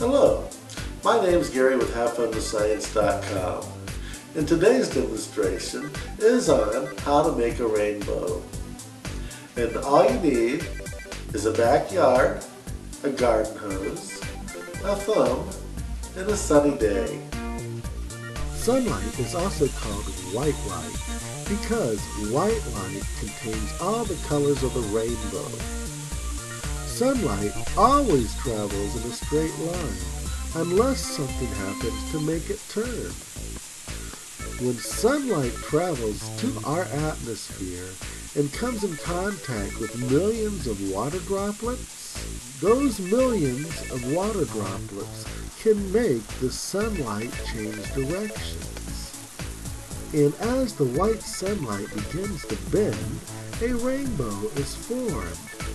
Hello, my name is Gary with HaveFunWithScience.com and today's demonstration is on how to make a rainbow. And all you need is a backyard, a garden hose, a thumb, and a sunny day. Sunlight is also called white light because white light contains all the colors of the rainbow. Sunlight always travels in a straight line unless something happens to make it turn. When sunlight travels to our atmosphere and comes in contact with millions of water droplets, those millions of water droplets can make the sunlight change directions. And as the white sunlight begins to bend, a rainbow is formed.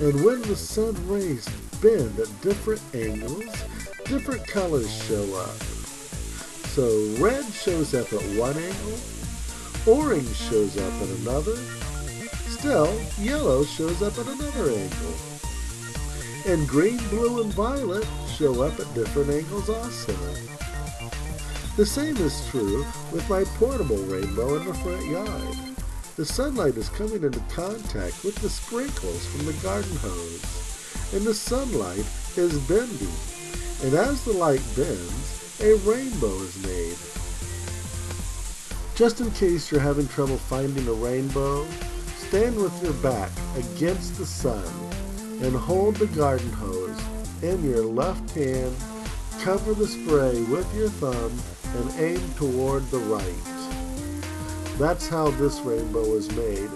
And when the sun rays bend at different angles, different colors show up. So red shows up at one angle, orange shows up at another, still yellow shows up at another angle. And green, blue, and violet show up at different angles also. The same is true with my portable rainbow in the front yard. The sunlight is coming into contact with the sprinkles from the garden hose, and the sunlight is bending. And as the light bends, a rainbow is made. Just in case you're having trouble finding a rainbow, stand with your back against the sun and hold the garden hose in your left hand, cover the spray with your thumb, and aim toward the right. That's how this rainbow is made.